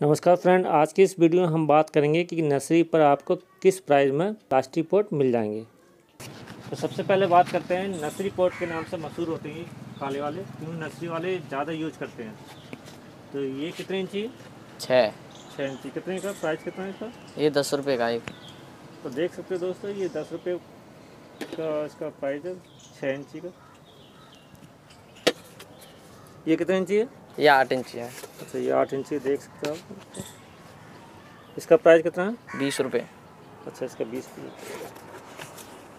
नमस्कार फ्रेंड आज की इस वीडियो में हम बात करेंगे कि नर्सरी पर आपको किस प्राइस में प्लास्टिक पॉट मिल जाएँगे। तो सबसे पहले बात करते हैं नर्सरी पॉट के नाम से मशहूर होते हैं काले वाले क्यों नर्सरी वाले ज़्यादा यूज़ करते हैं। तो ये कितने इंची छः। छः इंची। कितने का? प्राइस कितना है इसका? ये दस रुपये का एक। तो देख सकते हो दोस्तों ये दस रुपये का इसका प्राइस है छः इंची का। ये कितने इंची है? ये आठ इंच है। अच्छा ये आठ इंची देख सकते हो इसका प्राइस कितना है? बीस रुपये अच्छा इसका बीस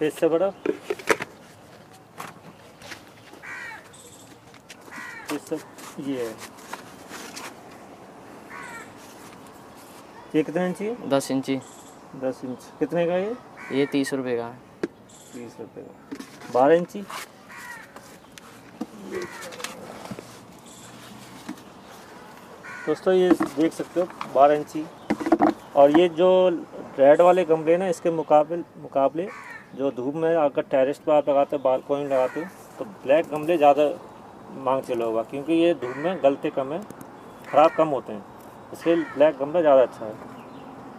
इससे बड़ा इससे ये है। ये कितने इंची है? दस इंची। दस इंच। कितने का ये? ये तीस रुपये का है। तीस रुपये का। बारह इंची? दोस्तों ये देख सकते हो बारह इंची। और ये जो रेड वाले गमले ना इसके मुकाबले मुकाबले जो धूप में अगर टेरेस पर आप लगाते हो बालकोनी लगाते हो तो ब्लैक गमले ज़्यादा मांग चला होगा क्योंकि ये धूप में गलते कम है ख़राब कम होते हैं। इसलिए ब्लैक गमला ज़्यादा अच्छा है।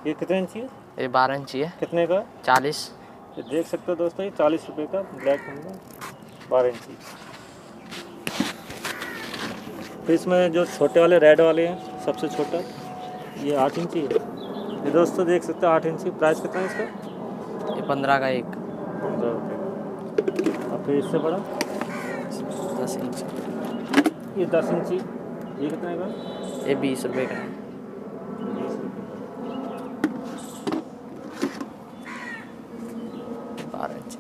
ये कितने इंची है? ये बारह इंची है। कितने का? चालीस। ये देख सकते हो दोस्तों ये चालीस रुपये का ब्लैक गमला बारह इंची। फिर इसमें जो छोटे वाले रेड वाले हैं सबसे छोटा ये आठ इंची है। ये दोस्तों देख सकते हो आठ इंची प्राइस कितना है इसका? ये पंद्रह का एक। पंद्रह रुपये और फिर इससे बड़ा? दस इंच। ये दस इंची। ये कितने का ये बीस रुपये का है। बारह इंची।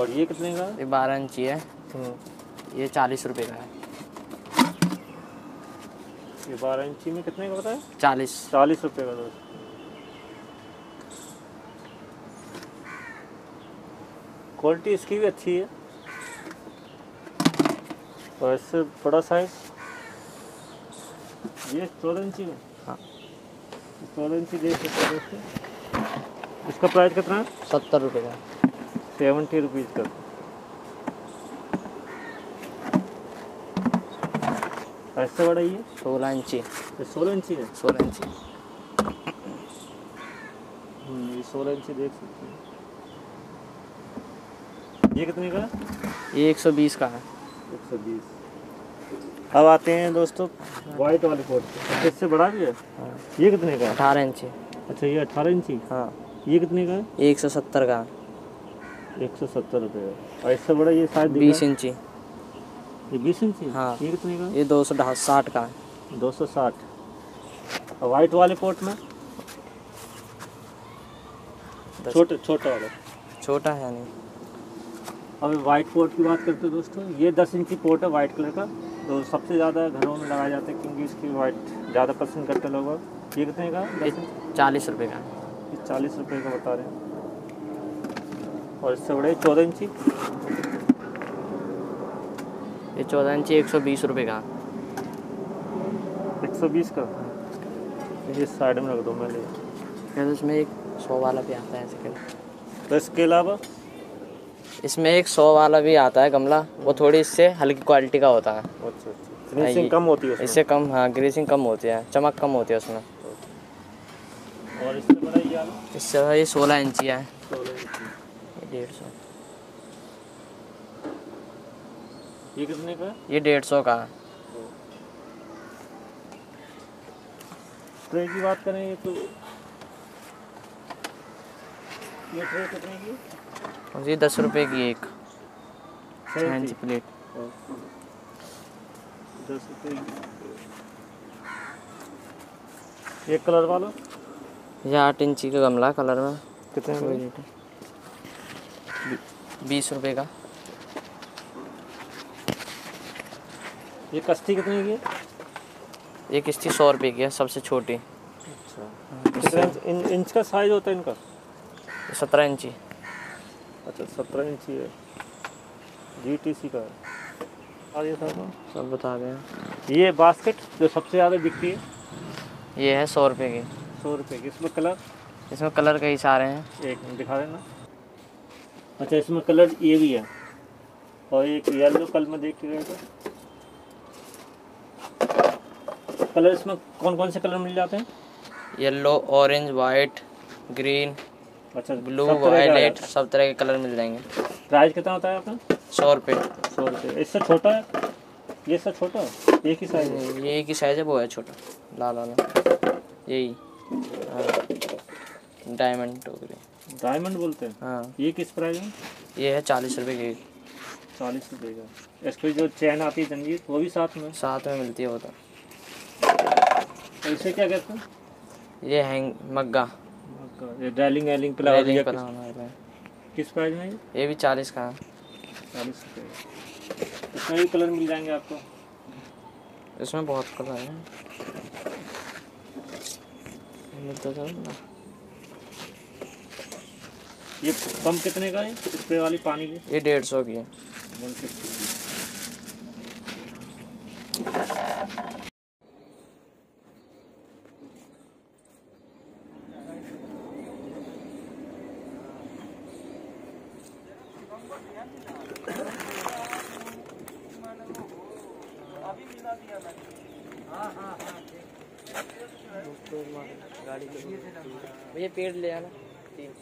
और ये कितने का ये बारह इंची है। हम्म, ये चालीस रुपये का है। ये बारह इंची में कितने का बताया? चालीस। चालीस रुपये का दोस्त। क्वालिटी इसकी भी अच्छी है। और इससे बड़ा साइज़ ये चौदह इंची में? हाँ। चौदह इंची देख सकते हो इसका प्राइस कितना है? सत्तर रुपये का। सेवेंटी रुपीज़ का। ऐसे बड़ा ये सोलह इंची। सोलह इंची है? सोलह इंची। हम्म, ये सोलह इंची देख सकते हैं। ये कितने का ये एक सौ बीस का है। एक सौ बीस। अब आते हैं दोस्तों। वाइट वाले कोट इससे बड़ा भी है? हाँ। ये कितने का है? अठारह इंची। अच्छा ये अठारह इंची? हाँ। ये कितने का है? एक सौ सत्तर का। एक सौ सत्तर रुपये। और इससे बड़ा ये शायद बीस इंची। ये बीस इंची हाँ। ये कितने का ये दो सौ साठ का है। दो सौ साठ। और वाइट वाले पोर्ट में? छोटे छोटा वाला। छोटा है यानी। अब वाइट पोर्ट की बात करते हैं दोस्तों ये दस इंची पोर्ट है वाइट कलर का। तो सबसे ज़्यादा घरों में लगाया जाता है क्योंकि इसकी वाइट ज़्यादा पसंद करते हैं लोग। ये कितने का चालीस रुपये का ये चालीस रुपये का बता रहे हैं। और इससे बड़े चौदह इंची ये चौदह इंची एक सौ बीस रुपये का। एक सौ बीस का? ये साइड में रख दो मैं ले। फिर उसमें एक सौ वाला भी आता है ऐसे तो इसके अलावा? इसमें एक सौ वाला भी आता है गमला वो थोड़ी इससे हल्की क्वालिटी का होता है। अच्छा अच्छा। ये- कम होती है इससे कम हाँ ग्रीसिंग कम होती है चमक कम होती है उसमें। और इससे बड़ा ये इससे ये सोलह इंची है। सोलह इंची। डेढ़ सौ। ये कितने का है? ये डेढ़ सौ का। ट्रे की बात करें ये तो ये ट्रे कितने की ये दस रुपये की एक। इंची इंची प्लेट दस रुपये एक कलर वाला? ये आठ इंची का गमला कलर में। कितने है बीस रुपये का। ये कश्ती कितने की है? ये किस्ती सौ रुपये की है सबसे छोटी। अच्छा। इन, इंच का साइज़ होता है इनका? सत्रह इंची। अच्छा सत्रह इंची है। जी टी सी का है। आगे था तो। सब बता दें ये बास्केट जो सबसे ज़्यादा बिकती है? ये है सौ रुपये की। सौ रुपये की। इसमें कलर इसमें कलर कई सारे हैं। एक दिखा देना। अच्छा इसमें कलर ये भी है। और एक येलो कल में देख गए थे कलर इसमें कौन कौन से कलर मिल जाते हैं? येलो ऑरेंज वाइट ग्रीन अच्छा ब्लू वायलेट सब तरह के कलर मिल जाएँगे। प्राइस कितना होता है आपका? सौ रुपये सौ रुपये इससे छोटा है? ये सब छोटा है? एक ही साइज़ है? ये एक ही साइज़ है वो है छोटा। लाल वाला। यही। हाँ। डायमंड टोकरी डायमंड बोलते हैं? हाँ। ये किस प्राइस में ये है चालीस रुपये की। चालीस रुपये का। इसकी जो चैन आती है जंजीर वो भी साथ में? साथ में मिलती है वो तो। तो इसे क्या कहते हैं? ये हैंग मग्गा। ये ड्राइलिंग एलिंग पे लगा दिया किस, प्राइस में ये? भी चालीस का है। चालीस रुपये इसमें भी कलर मिल जाएँगे आपको? इसमें बहुत कलर है। मिलता था ना। ये पंप कितने का है? स्प्रे वाली पानी की? ये डेढ़ सौ की है। वन भैया पेड़ ले आना। तीन।